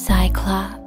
Cyclops.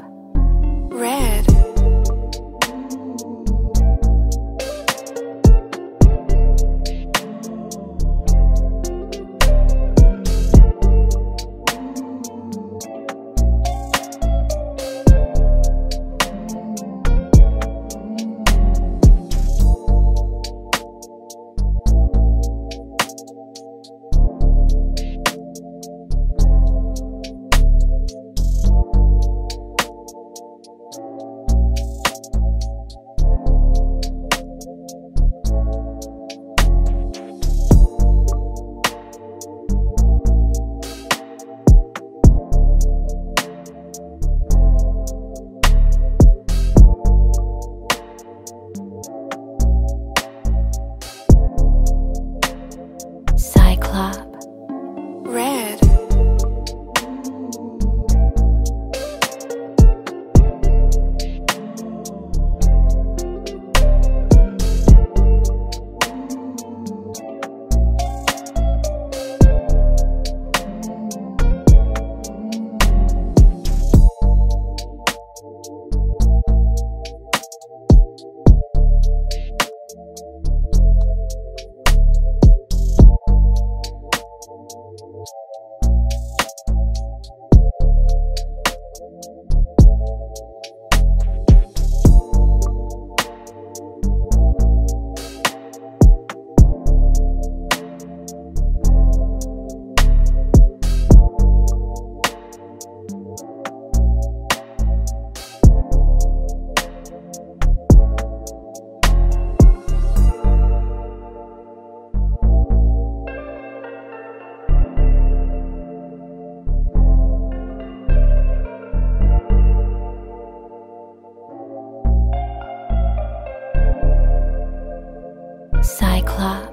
Cyclops.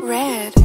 Red.